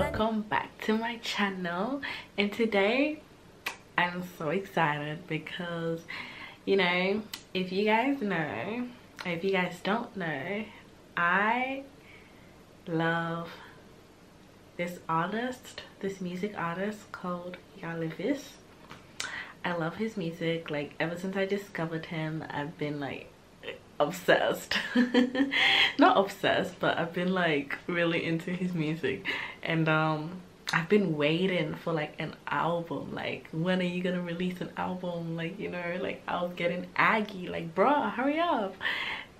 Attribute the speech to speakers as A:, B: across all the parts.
A: Welcome back to my channel. And today i'm so excited because you know if you guys know if you guys don't know i love this artist this music artist called Ya Levis I love his music. Like ever since I discovered him I've been like obsessed. Not obsessed but I've been like really into his music. And um I've been waiting for like an album. Like when are you gonna release an album? Like you know like I was getting aggy like bruh hurry up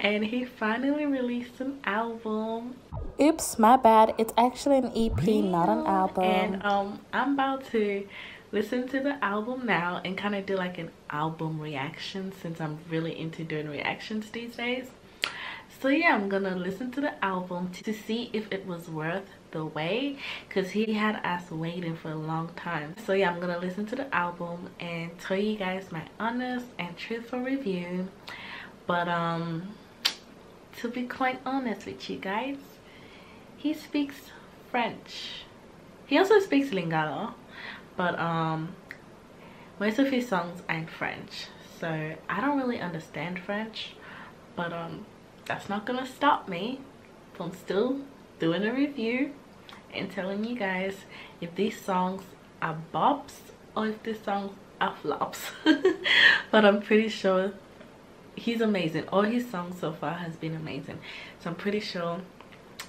A: and he finally released an album.
B: Oops my bad. It's actually an ep not an album
A: and um i'm about to listen to the album now and kind of do like an album reaction since i'm really into doing reactions these days. So yeah i'm gonna listen to the album to see if it was worth the wait because he had us waiting for a long time. So yeah i'm gonna listen to the album and tell you guys my honest and truthful review. But um to be quite honest with you guys he speaks french. He also speaks lingala but um most of his songs are french. So i don't really understand french but um that's not gonna stop me from still doing a review and telling you guys if these songs are bops or if these songs are flops. But i'm pretty sure he's amazing. All his songs so far has been amazing. So i'm pretty sure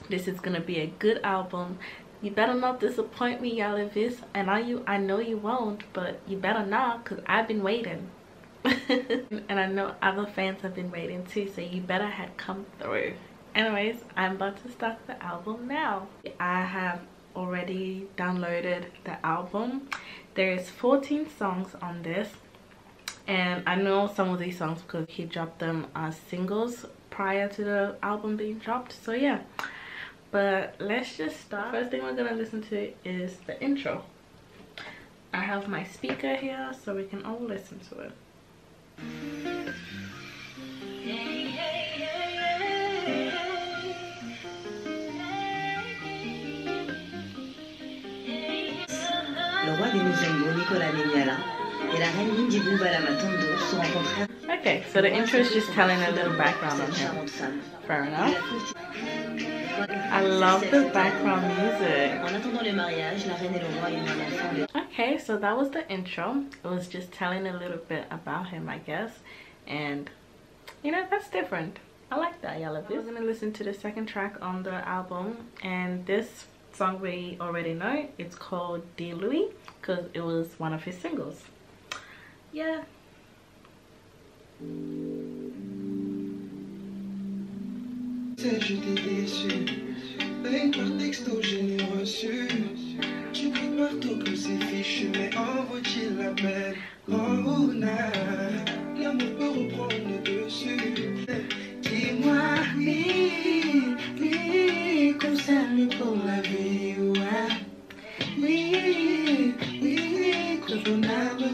A: this is gonna be a good album. You better not disappoint me y'all if this. And i you i know you won't but you better not because i've been waiting. And i know other fans have been waiting too so you better have come through. Anyways i'm about to start the album now. I have already downloaded the album. There's 14 songs on this and I know some of these songs because he dropped them as singles prior to the album being dropped so yeah. But let's just start. First thing we're gonna listen to is the intro. I have my speaker here so we can all listen to it.
C: Le roi des Moussaïos, Nicolas Mignala, et la reine Lindibou Balamatondo se rencontrèrent.
A: Okay, so the intro is just telling a little background on him. Fair enough. I love the background music.
C: En attendant le mariage, la reine et le roi eurent un enfant de
A: Okay, so that was the intro. It was just telling a little bit about him, I guess. And, you know, that's different. I like that, y'all. We're gonna listen to the second track on the album. And this song we already know. It's called Dis lui because it was one of his singles. Yeah.
D: Je t'ai déçu, même par texto je n'ai reçu. Tu pris marteau que c'est fichu, mais envoie-t-il la peine? Oh, na, l'amour peut reprendre le dessus. Dis-moi, oui, oui, concerne pour la vie, ouais. Oui, oui, que ton âme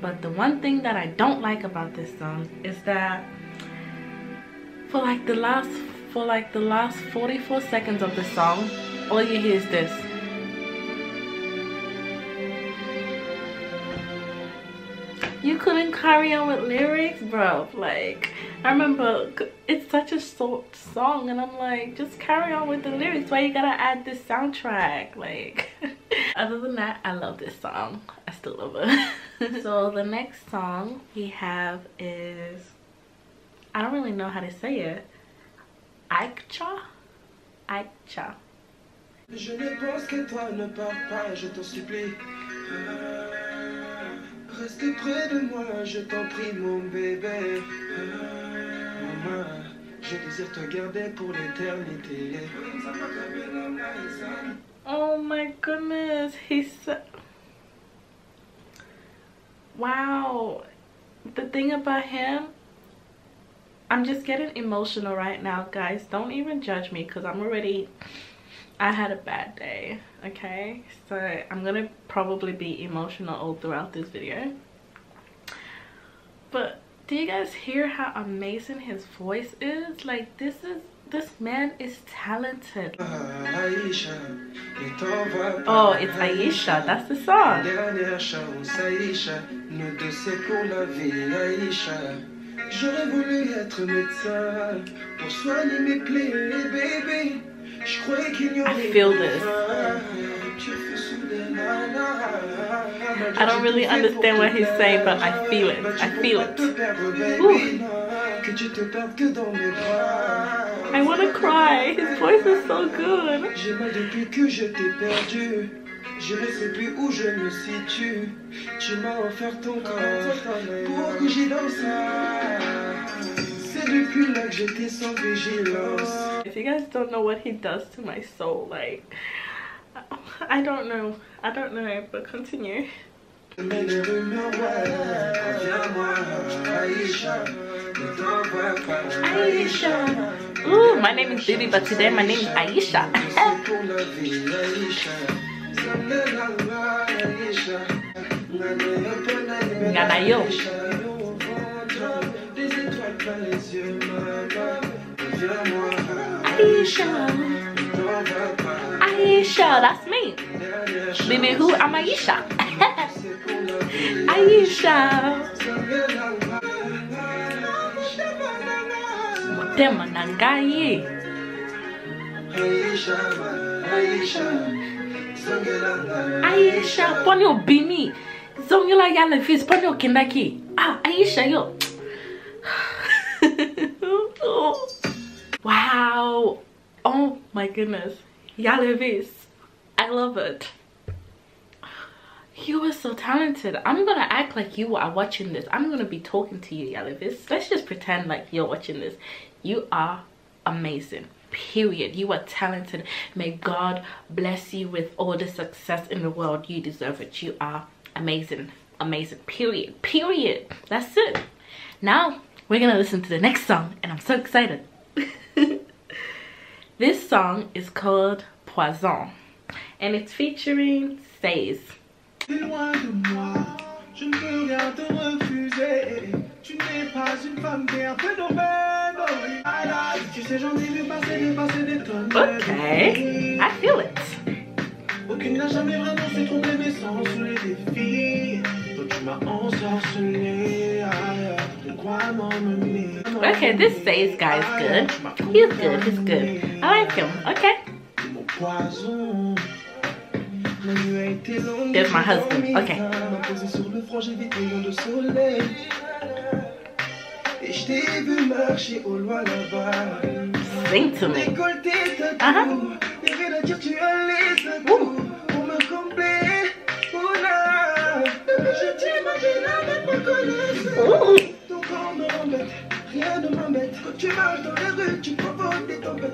A: But the one thing that I don't like about this song is that for like the last for like the last 44 seconds of the song, all you hear is this. You couldn't carry on with lyrics, bro. Like, I remember it's such a short song, and I'm like, just carry on with the lyrics. Why you gotta add this soundtrack? Like, other than that, I love this song. I still love it. so the next song we have is, I don't really know how to say it. Aikcha? Aikcha.
D: Je ne pense que toi, ne pars pas, je supplie. Près de moi, je t'en prie, mon bébé. Maman, je désire te garder pour l'éternité.
A: Oh my goodness, he's so... Wow. The thing about him, I'm just getting emotional right now, guys. Don't even judge me because I'm already... I had a bad day, okay? So I'm gonna probably be emotional all throughout this video. But do you guys hear how amazing his voice is? Like this is this man is talented.
D: Uh, Aïcha, ne t'en va pas.
A: Oh, it's Aisha. That's the song.
D: Dernière chance, Aïcha, nous deux c'est pour la vie, Aïcha. J'aurais voulu être médecin pour soigner mes plaies, baby. Je croyais qu'il n'y aurait
A: I feel this.
D: pas. Tu fais soudain, na, na, na.
A: I don't really understand what he's saying, but I feel it.
D: Bah, tu
A: I
D: peux
A: feel
D: pas
A: it.
D: te perdre, baby,
A: Ouh.
D: non. Que tu te perdes que dans mes bras.
A: I want to cry. His voice is so good.
D: J'ai mal depuis que je t'ai perdu. Je ne sais plus où je me situe. Tu m'as offert ton corps pour que j'y danse. C'est depuis là que j'étais sans vigilance.
A: If you guys don't know what he does to my soul, like, I don't know. I don't know, but continue. Aisha. Ooh, my name is Bibi, but today my name is Aisha.
D: C'est pour
A: Aisha. Aisha, that's me. Baby, who? I'm Aisha. Aisha. Tema nangayi.
D: Aïcha, Aïcha.
A: Aisha, pon yo bimi. Zongila yala vis, pon yo kindaki. Ah, Aisha, yo. Wow. Oh my goodness. Vis. I love it. You are so talented. I'm gonna act like you are watching this. I'm gonna be talking to you, Ya Levis. Let's just pretend like you're watching this. You are amazing. Period. You are talented. May God bless you with all the success in the world. You deserve it. You are amazing. Amazing. Period. Period. That's it. Now we're gonna listen to the next song, and I'm so excited. this song is called Poison, and it's featuring
D: tonnes.
A: Okay, I feel it. Okay, this Says guy is good. He's good. He's good. I like him. Okay. There's my husband. Okay. Sing to me. Uh-huh.
D: Oh avec ma connaissance.
A: Ooh.
D: Me rien ne m'embête. Quand tu marches dans les rues, tu provoques des tempêtes.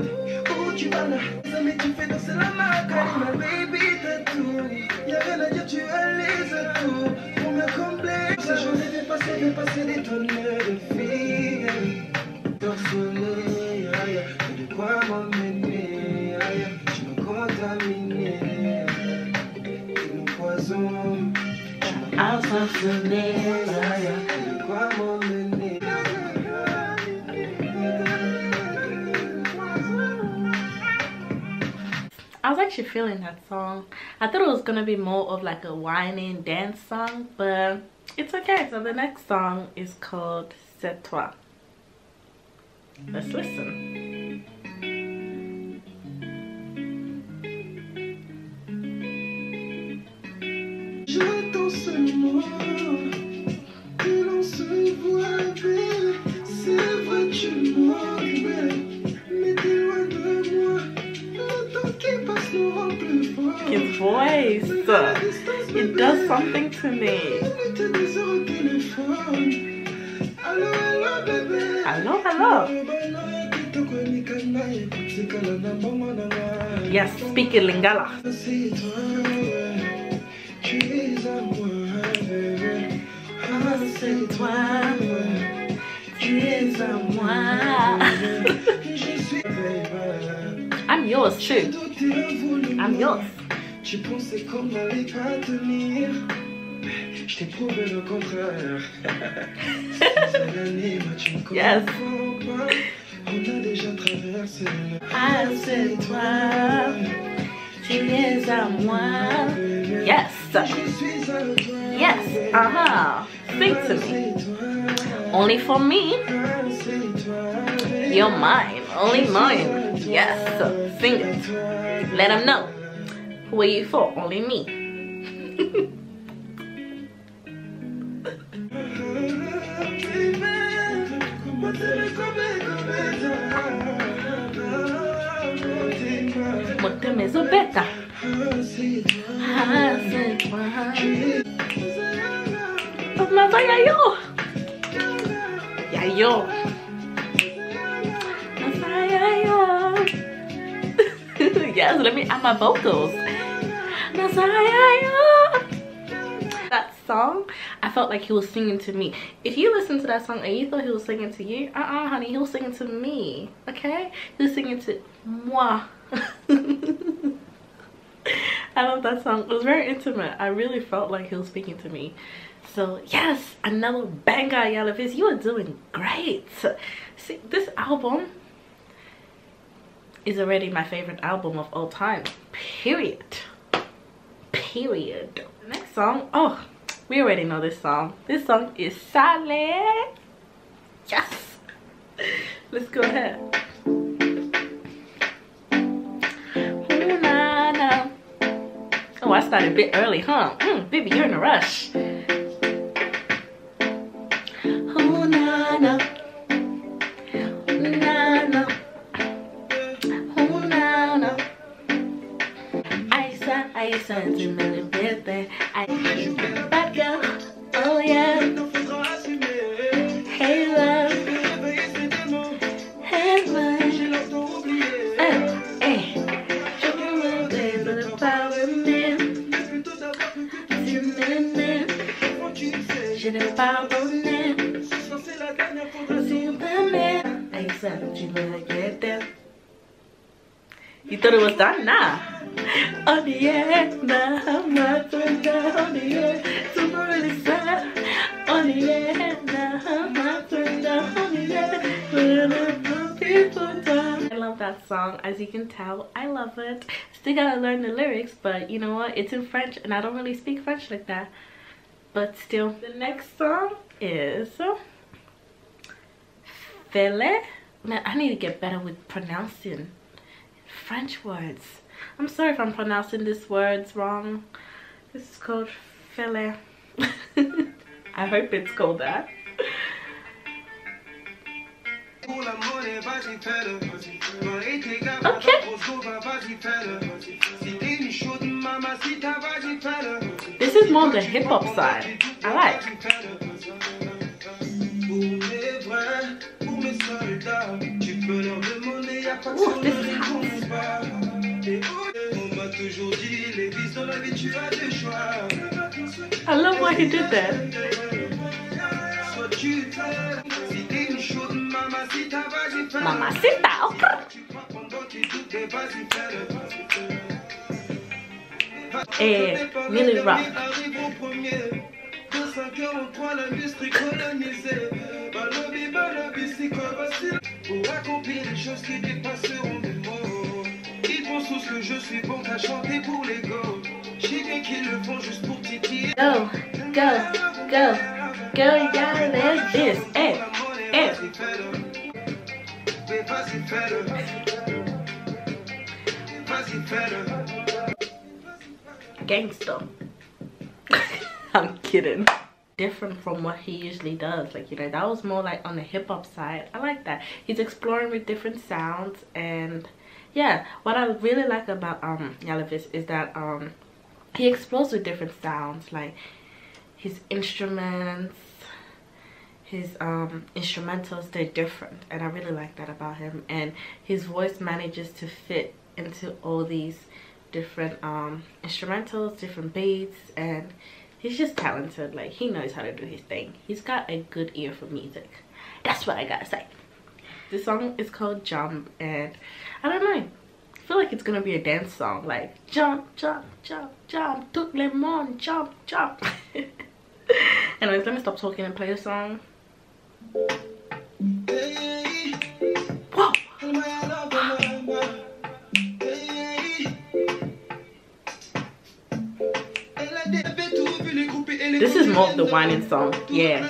D: Où tu vas là, les amis, tu fais danser la macarena. Baby, t'as tout. Y'a rien à dire, tu as les atouts pour me combler. Ça, j'en ai dépassé, dépassé des tonnes de filles. Torsolé, aïe, de quoi m'emmener, aïe, tu m'as contaminé. T'es mon poison, tu m'as assassiné, aïe,
A: actually feeling that song. I thought it was gonna be more of like a whining dance song, but it's okay. So the next song is called C'est toi. Let's listen.
D: Que
A: His voice. It does something to me. Hello, hello. Yes, speak in Lingala. I'm yours too. I'm yours.
D: Tu pensais qu'on n'allait pas tenir. Je t'ai prouvé le contraire.
A: Yes.
D: On a déjà traversé
A: Ah, c'est toi. Tu es à moi. Yes. Yes. Uh huh. Sing to me. Only for me.
D: Ah.
A: You're mine. Only mine. Yes. Sing it. Let them know. Who are you for? Only me. Motema is a. Oh, my God, yayo. Yayo. Yayo. Yes, let me add my vocals. That song, I felt like he was singing to me. If you listen to that song and you thought he was singing to you, uh-uh, honey, he was singing to me, okay? He was singing to moi. I love that song. It was very intimate. I really felt like he was speaking to me. So yes, another banger, y'all. You are doing great. See, this album is already my favorite album of all time. Period. Period. The next song, oh, we already know this song. This song is Sale. Yes. Let's go ahead. Ooh, na, na. Oh, I started a bit early, huh? Mm, baby, you're in a rush. Still gotta learn the lyrics, but you know what? It's in French, and I don't really speak French like that. But still, the next song is Fele. Man, I need to get better with pronouncing French words. I'm sorry if I'm pronouncing these words wrong. This is called Fele. I hope it's called that. This is more the hip hop side. I like. Ooh, this is house.
D: On m'a toujours dit, les vies dans la vie, tu as des choix.
A: I love why he did that.
D: Mamacita, vas-y, fais-le.
A: Mamacita. okay.
D: Tu crois pendant tes doutes, mais vas-y, fais-le.
A: Eh, Millie Rock.
D: Arrive au premier. De 5 heures au coin, l'industrie colonisée. Balobi, balobi, c'est quoi facile Pour accomplir des choses qui dépasseront des mots. Ils pensent tous que je suis bon qu'à chanter pour l'ego. J'ai bien qu'ils le font juste pour titiller.
A: Go, go, go. Girl, you gotta let this. Eh, eh. Gangster. I'm kidding. Different from what he usually does. Like, you know, that was more like on the hip hop side. I like that. He's exploring with different sounds and yeah what i really like about um Ya Levis is that um he explores with different sounds like his instruments his um instrumentals they're different and i really like that about him. And his voice manages to fit into all these different um instrumentals different beats and he's just talented. Like he knows how to do his thing. He's got a good ear for music. That's what i gotta say. This song is called jump and i don't know. I feel like it's gonna be a dance song like jump jump jump jump tout le monde jump jump. Anyways let me stop talking and play the song. This is more of the whining song. Yeah.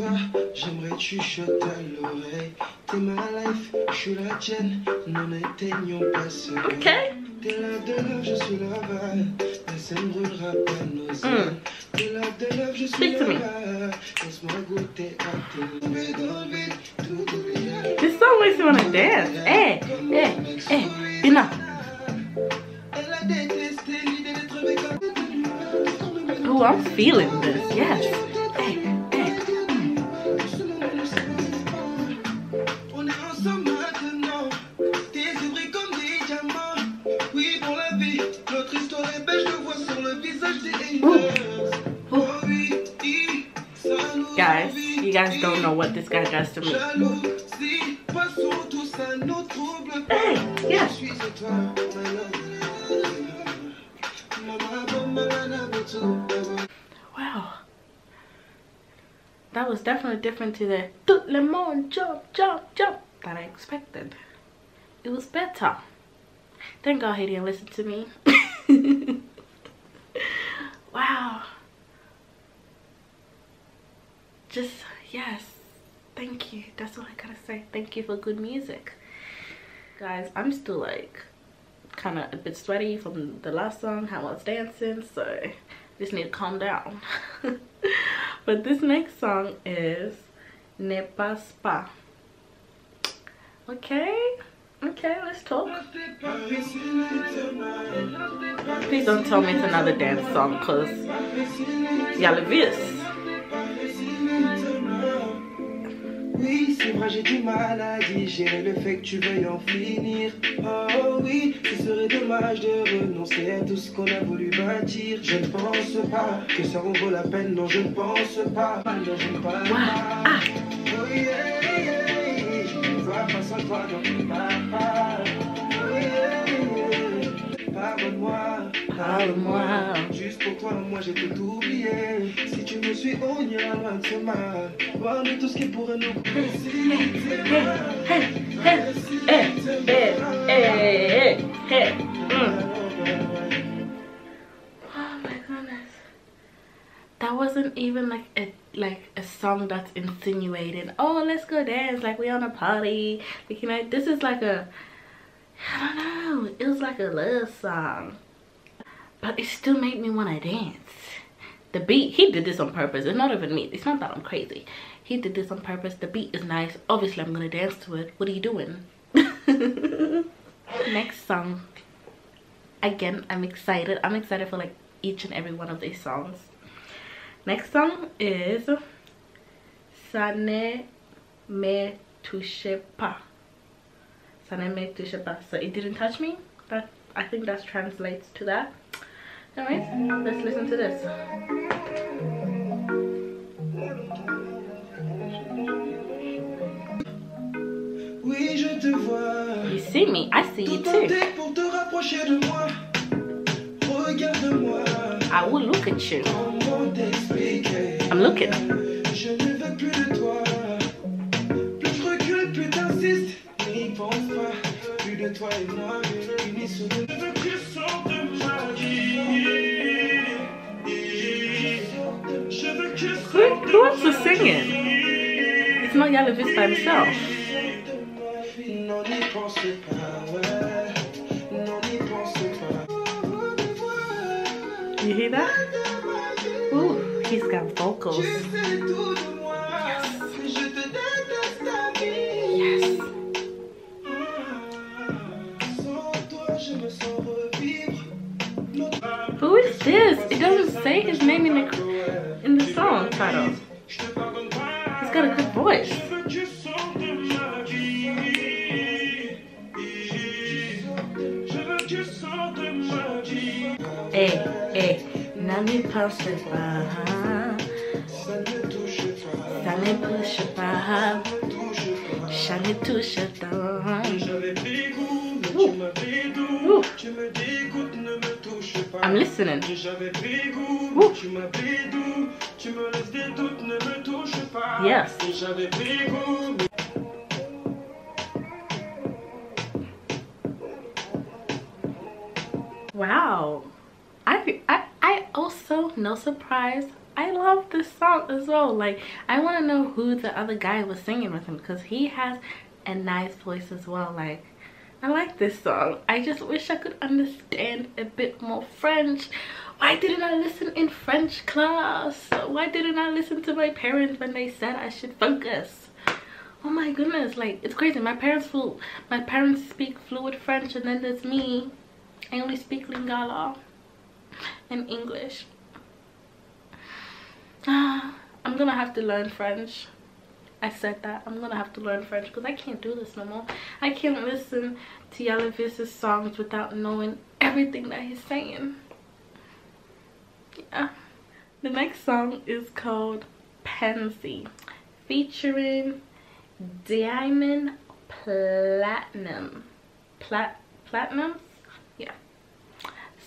D: Toi, j'aimerais chuchoter à l'oreille. T'es ma life, je suis la tienne, pas ce
A: Okay.
D: T'es la de l'œuf, je suis la vague. La scène brûlera pas nos hmm. ailes. T'es la de je suis la vague. Laisse-moi goûter à tes Tomber dans le vide, tout oublier.
A: This song makes me want to dance. Hey, hey, hey. Bina.
D: Elle a détesté l'idée d'être avec
A: Oh, I'm feeling this. Yes. What this guy does to me. Hey,
D: mama.
A: Wow. That was definitely different to the tout le monde jump, jump, jump that I expected. It was better. Thank God he didn't listen to me. wow. Just, yes. Thank you. That's all I gotta say. Thank you for good music. Guys, I'm still like kind of a bit sweaty from the last song, how I was dancing, so just need to calm down. but this next song is Ne pas pas. Okay, okay, let's talk. Please don't tell me it's another dance song, cause y'all this.
D: Oui, c'est vrai, j'ai du mal à digérer le fait que tu veuilles en finir. Oh oui, ce serait dommage de renoncer à tout ce qu'on a voulu bâtir. Je ne pense pas que ça en vaut la peine, non, je ne pense pas. Non, je ne pense pas. Oh yeah, yeah, yeah. Je ne vois pas sans toi, non, je ne pars pas. Oh yeah, yeah. Pardonne-moi.
A: Parle-moi.
D: Juste pour toi, moi j'ai tout oublié. Si tu me suis, on ira loin de ce mal. De tout ce qui pourrait nous.
A: That wasn't even like a like a song that's insinuating, oh let's go dance like we on a party. Like you know, this is like a I don't know, it was like a love song. But it still made me wanna dance. The beat, he did this on purpose. It's not even me. It's not that I'm crazy. He did this on purpose. The beat is nice. Obviously I'm gonna dance to it. What are you doing? Next song again i'm excited i'm excited for like each and every one of these songs next song is ça ne me touche pas ça ne me touche pas so it didn't touch me that i think that translates to that anyways let's listen to this
D: Oui, je te vois.
A: you see me i see you too
D: tenter pour te rapprocher de moi. Regarde-moi.
A: i will look at you i'm looking
D: n'y pense pas.
A: You hear that? Ooh, he's got vocals. Who is this? It doesn't say his name in the in the song title.
D: ouais.
A: Hey, hey, n'aime pense pas.
D: Ça ne touche pas.
A: Ça ne touche pas. Jamais touche pas.
D: Pas.
A: I'm listening.
D: Pas.
A: Yes. Wow. I, I I also no surprise. I love this song as well. Like I want to know who the other guy was singing with him because he has a nice voice as well. Like I like this song. I just wish I could understand a bit more French. Why didn't I listen in French class? Why didn't I listen to my parents when they said I should focus? Oh my goodness, like it's crazy. My parents flew, my parents speak fluid French and then there's me. I only speak Lingala and English. I'm gonna have to learn French. I said that. I'm gonna have to learn French because I can't do this no more. I can't listen to Ya Levis's songs without knowing everything that he's saying. Yeah. The next song is called Penzi featuring Diamond Platnumz. Plat Platinum? Yeah.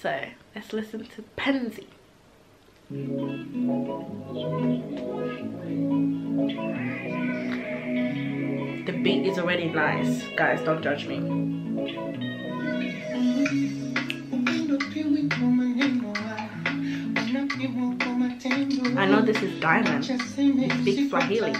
A: So let's listen to Penzi. The beat is already nice. Guys, don't judge me. I know this is Diamond. He speaks Swahili.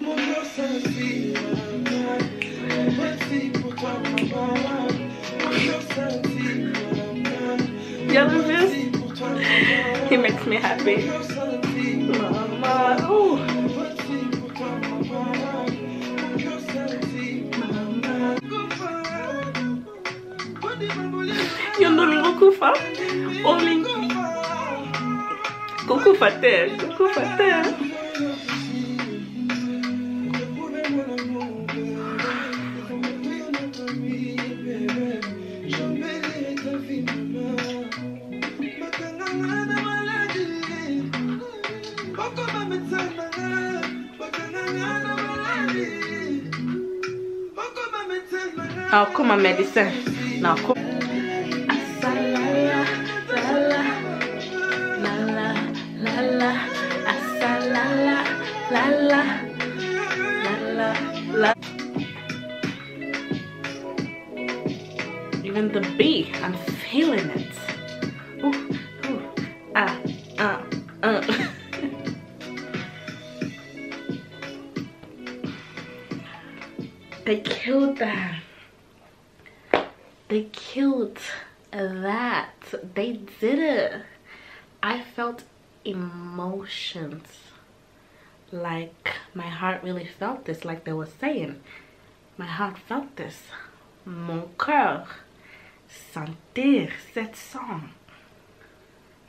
D: Mon cœur s'inspire. Merci pour toi, maman. Mon cœur s'inspire.
A: Ya Levis,
D: Merci pour toi, maman.
A: he makes me happy.
D: Mon cœur s'inspire.
A: Mama, ooh.
D: Merci pour toi, maman.
A: Kukufa te, kukufa te. I'll call my medicine. Now call. Even the B, I'm feeling it. Ooh, ooh, ah, ah, uh. they killed that. They killed that. They did it. I felt emotions. Like my heart really felt this, like they were saying. My heart felt this. Mon cœur sentir cette song.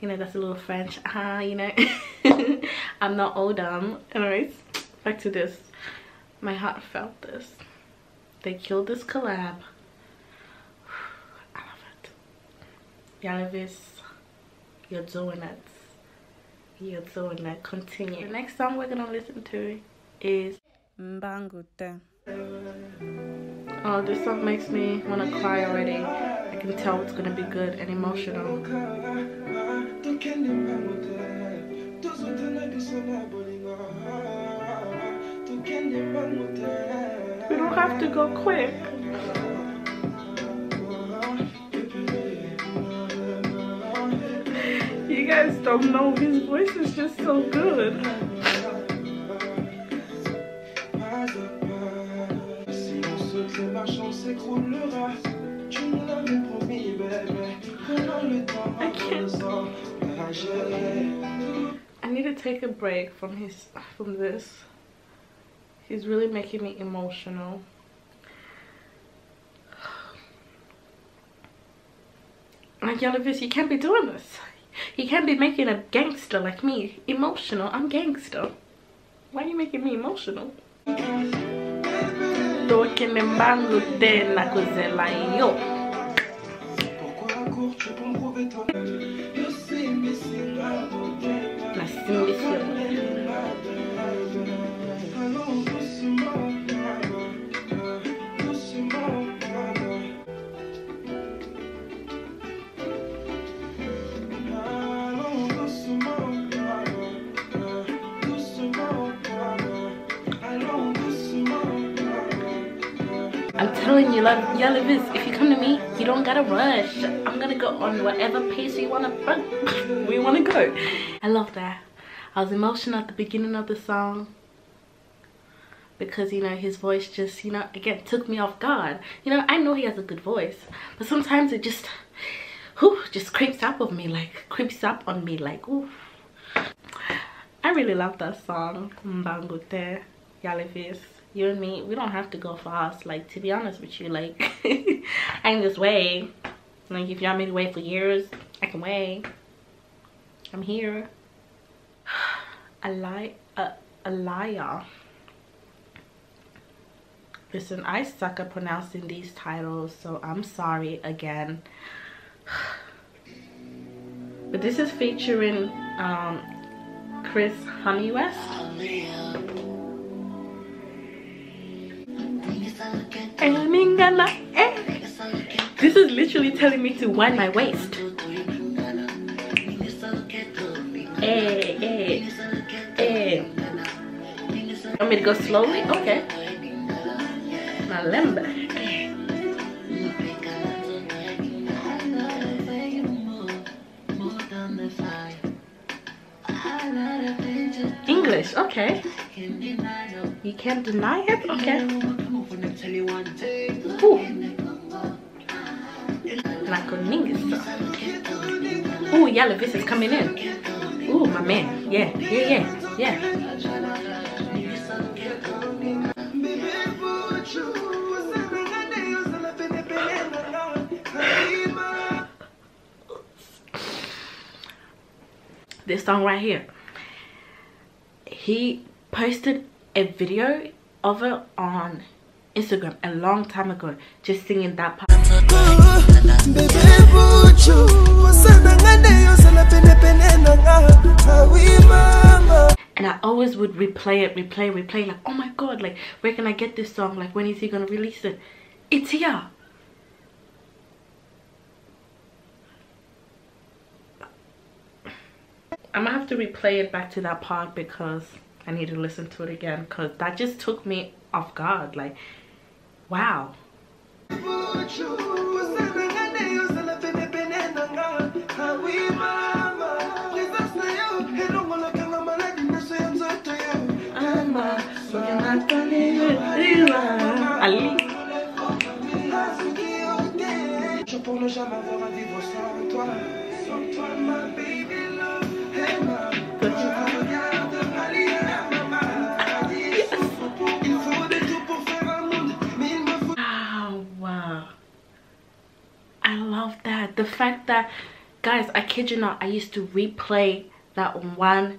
A: You know, that's a little French. Ah, you know. I'm not old dumb. Anyways, back to this. My heart felt this. They killed this collab. I love it. Ya Levis, you're doing it. You're doing it. Continue. The next song we're gonna listen to is
B: Mbangute.
A: Oh, this song makes me wanna cry already. I can tell it's gonna be good and emotional. We don't have to go quick. You guys don't know, his voice is just so good.
D: Secret chance s'écroulera, tu me l'avais promis, bébé. Prenons le temps
A: I can't. I need to take a break from his from this. He's really making me emotional. Like Ya Levis, you can't be doing this. You can't be making a gangster like me emotional. I'm gangster. Why are you making me emotional? Talking mbangu tena kuzela yo. Ya Levis, if you come to me, you don't gotta rush. I'm gonna go on whatever pace you wanna we wanna go. I love that. I was emotional at the beginning of the song because you know his voice just you know again took me off guard. You know I know he has a good voice, but sometimes it just whew, just creeps up on me like creeps up on me like ooh. I really love that song Mbangute Ya Levis. You and me, we don't have to go fast. Like to be honest with you, like I can just wait. Like if y'all made me wait for years, I can wait. I'm here. A lie a, a liar. Listen, I suck at pronouncing these titles, so I'm sorry again. But this is featuring um, Chris Hamiwest. El Eh. This is literally telling me to wind my waist. Eh, eh, eh. Want me to go slowly? Okay. Malemba. English, okay. You can't deny it? Okay. Ooh. Nakoningisa. Ooh, yellow this is coming in. Ooh, my man. Yeah, yeah, yeah, yeah. This song right here. He posted a video of it on Instagram a long time ago, just singing that part. And I always would replay it, replay, replay, like, oh my god, like, where can I get this song? Like, when is he gonna release it? It's here. I'm gonna have to replay it back to that part because I need to listen to it again because that just took me off guard. Like, wow.
D: Je pour ne jamais avoir à vivre sans toi, sans toi, ma baby
A: that, guys, I kid you not, I used to replay that one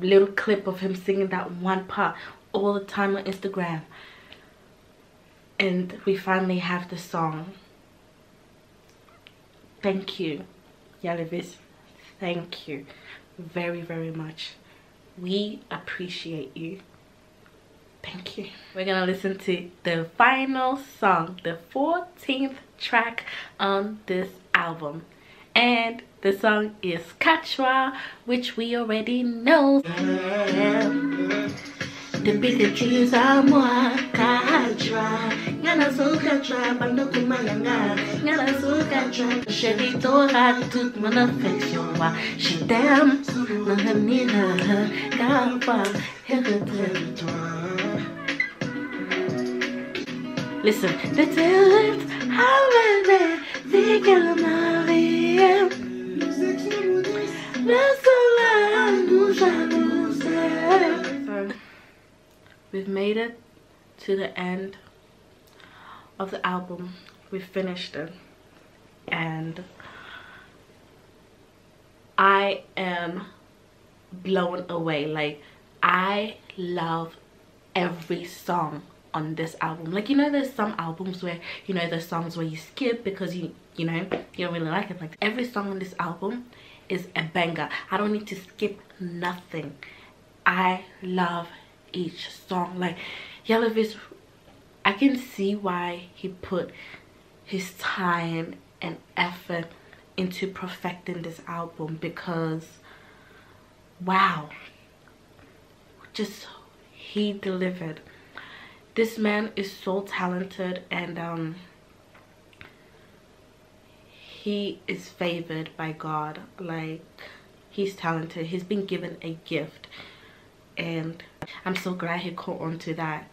A: little clip of him singing that one part all the time on Instagram. And we finally have the song. Thank you, Ya Levis. Thank you very, very much. We appreciate you. Thank you. We're gonna listen to the final song, the 14th track on this album. And the song is Katchua, which we already know. The bigger cheese are more sukatra ngana sukatra bando kumalanga. Ngana sukatra chérie t'auras toute mon affection wa je t'aime nanganira kapa Listen, the talent, how baby, c'est qu'elle So, we've made it to the end of the album. We finished it. And I am blown away. Like, I love every song on this album. Like you know there's some albums where you know there's songs where you skip because you you know you don't really like it. Like every song on this album is a banger. I don't need to skip nothing. I love each song. Like Ya Levis i can see why he put his time and effort into perfecting this album because wow just he delivered this man is so talented and um he is favored by god. Like he's talented. He's been given a gift. And i'm so glad he caught on to that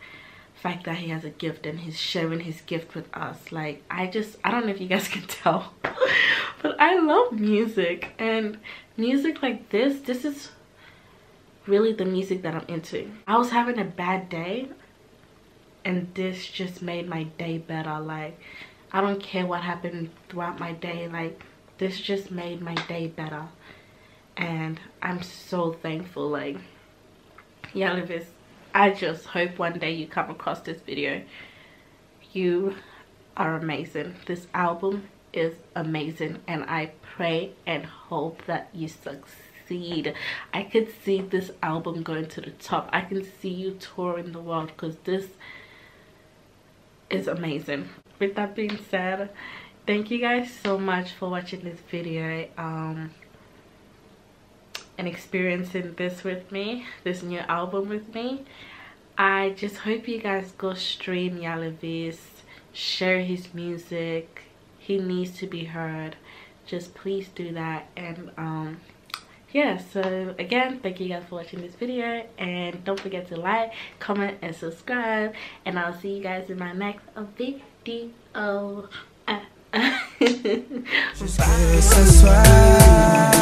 A: fact that he has a gift and he's sharing his gift with us. Like i just i don't know if you guys can tell but i love music. And music like this this is really the music that i'm into. I was having a bad day and this just made my day better like i don't care what happened throughout my day like this just made my day better. And i'm so thankful like yeah i just hope one day you come across this video. You are amazing. This album is amazing and i pray and hope that you succeed. I could see this album going to the top. I can see you touring the world because this is amazing. With that being said thank you guys so much for watching this video um and experiencing this with me this new album with me. I just hope you guys go stream Ya Levis, share his music. He needs to be heard. Just please do that and um yeah so again thank you guys for watching this video and don't forget to like comment and subscribe and i'll see you guys in my next video